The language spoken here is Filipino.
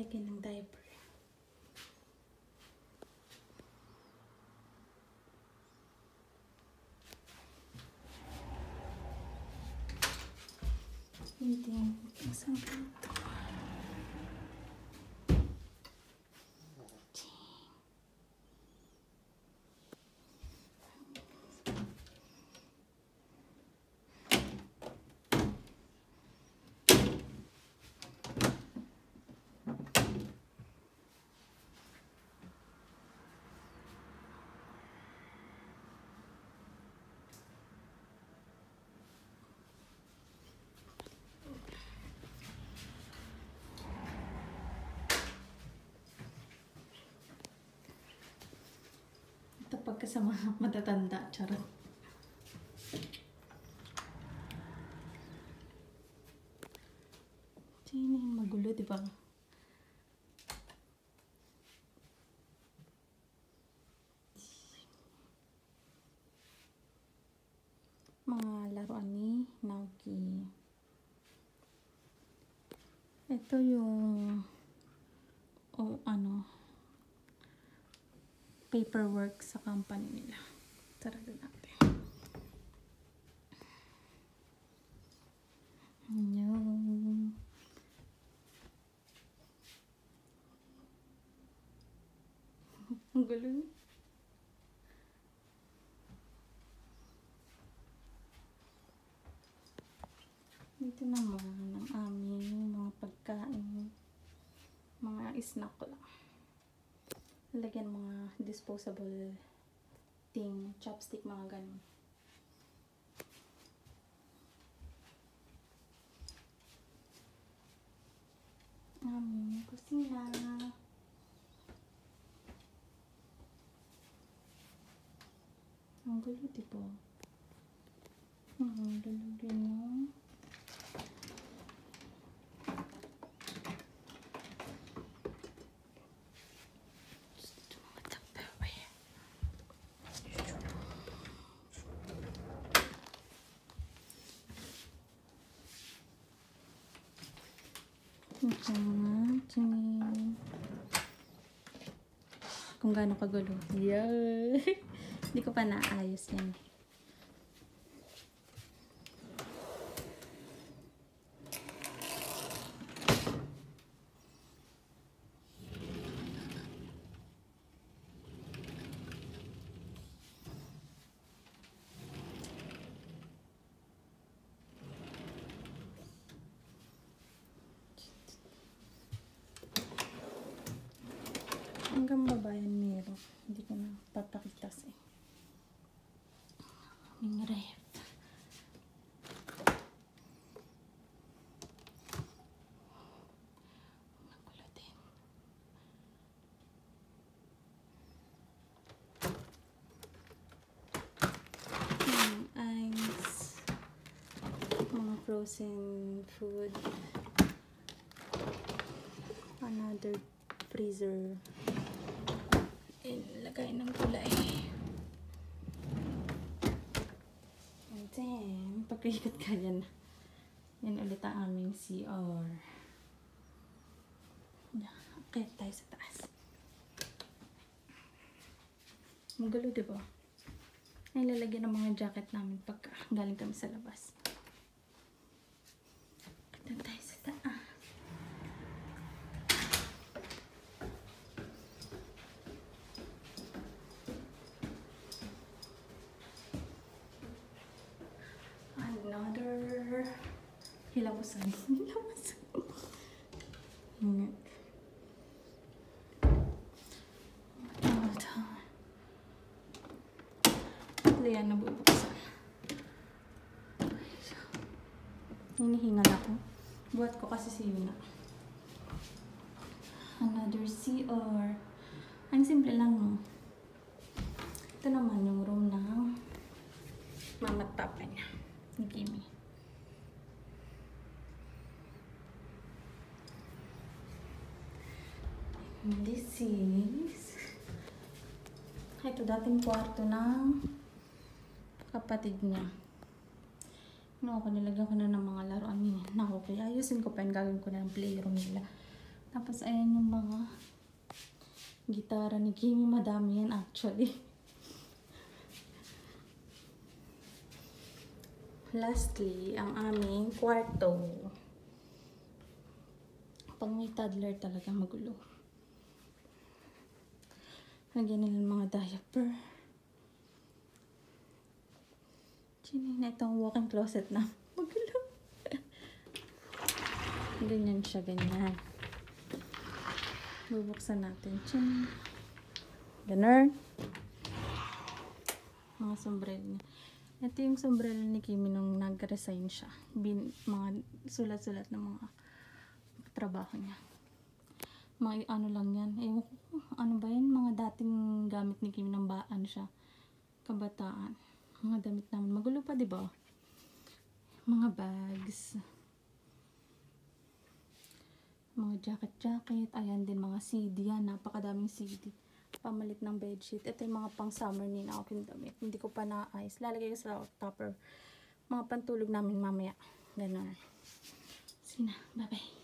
Lagyan ng diaper. Hindi. Saan Ito pagka sa mga matatanda, charot. Sino yung magulo, di ba? Mga laruan ni Naoki. Ito yung o ano paperwork sa company nila. Sarado natin. Yun. Ang gulo. Dito naman ang aming mga pagkain. Mga snack lang. Lagyan mga disposable thing, chopstick, mga ganun. Aming kusina. Ang gulo, di ba? Ang lalagyan mo. Ito Mga tingin. Kung gaano kagulo. Yeah. Hindi ko pa naayos yan. Hanggang baba yan meron. Hindi ko na papakita sa inyo. Aming ref. Magulo din. Yung ice. Mga frozen food. Another freezer. Ilagay ng gulay. And then, pagkikot ka yan, yan ulit ang aming CR. Okay, tayo sa taas. Magulo, di ba? Ay, lalagyan ng mga jacket namin pagka galing kami sa labas. Kita tayo sa taas. Another hilamusan. Hilamusan. Ingat. Ito. Ito yan, nabubuksan. Hinihingal ako. Buhat ko kasi si Yuna. Another CR. Ang simple lang, no? Ito naman yung room ng mama at papa niya. Ni And This is ito dating kwarto ng kapatid niya. No, ako nilagyan ko na ng mga laruan niya. Naku, kaya ayusin ko pa yun. Gagawin ko na ng playroom nila. Tapos, ayan yung mga gitara ni Kimi. Madami yan actually. Lastly, ang aming kwarto. Pag may toddler talaga magulo. Lagyan nila mga diaper. Chini na itong walk-in closet na. Magulo. ganyan siya, ganyan. Bubuksan natin. Chin. Ganun. Mga sombrero niya. Ito yung sombrero ni Kimi nung nag-resign siya. Bin, mga sulat-sulat ng mga trabaho niya. Mga ano lang yan. Ewan ko, ano ba yan? Gamit ni Kimi ng baan siya. Kabataan. Mga damit namin. Magulo pa, di ba? Mga bags. Mga jacket-jacket. Ayan din mga CD yan. Napakadaming CD. Pamalit ng bedsheet. Ito yung mga pang summer ni na aking damit. Hindi ko pa naayos. Lalagay ko sa topper. Mga pantulog namin mamaya. Ganun. Sige na. Bye-bye.